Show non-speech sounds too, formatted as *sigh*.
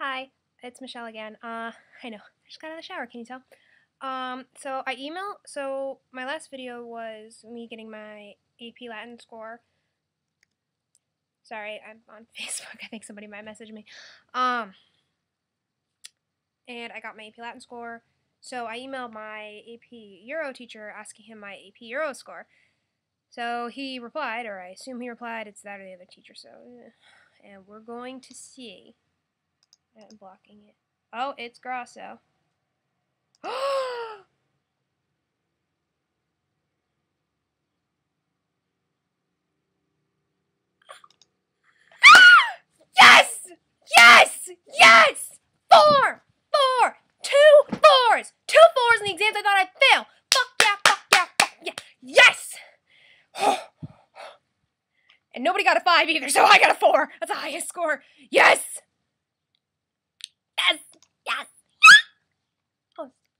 Hi, it's Michelle again. Uh, *laughs* I know, I just got out of the shower, can you tell? Um, so I email, so my last video was me getting my AP Latin score. Sorry, I'm on *laughs* Facebook. I think somebody might message me. Um, and I got my AP Latin score. So I emailed my AP Euro teacher asking him my AP Euro score. So he replied, or I assume he replied, it's that or the other teacher, so. eh. And we're going to see. I'm blocking it. Oh, it's Grasso. *gasps* Ah! yes! Yes! Yes! Four! Four! Two fours! Two fours in the exams I thought I'd fail! Fuck yeah, fuck yeah, fuck yeah! Yes! *gasps* and nobody got a five either, so I got a four. That's the highest score. Yes! post.